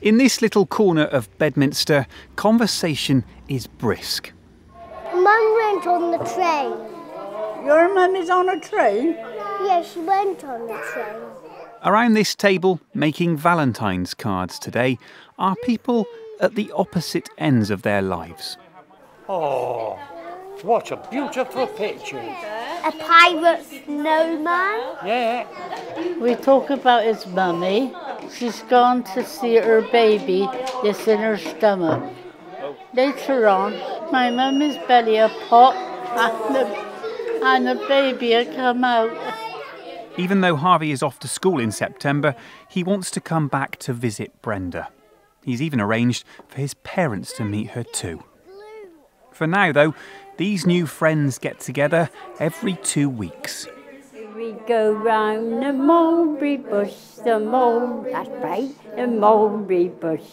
In this little corner of Bedminster, conversation is brisk. Mum went on the train. Your mum is on a train? Yeah, she went on the train. Around this table, making Valentine's cards today, are people at the opposite ends of their lives. Oh, what a beautiful picture. A pirate snowman. Yeah. We talk about his mummy. She's gone to see her baby that's in her stomach. Later on, my mummy's belly will pop and the, and the baby will come out. Even though Harvey is off to school in September, he wants to come back to visit Brenda. He's even arranged for his parents to meet her too. For now, though, these new friends get together every two weeks. We go round the mulberry bush, the mulberry, that's right, the mulberry bush.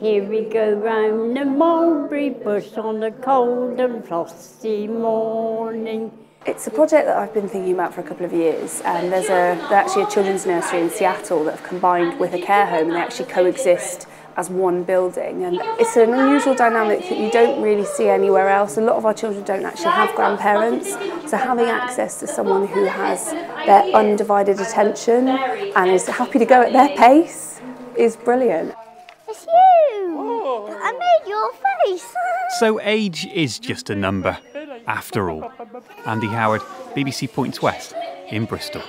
Here we go round the mulberry bush on a cold and frosty morning. It's a project that I've been thinking about for a couple of years. And there's a there's actually a children's nursery in Seattle that have combined with a care home, and they actually coexist as one building. And it's an unusual dynamic that you don't really see anywhere else. A lot of our children don't actually have grandparents, so having access to someone who has their undivided attention and is happy to go at their pace is brilliant. It's you. I made your face. So age is just a number, after all. Andy Howard, BBC Points West, in Bristol.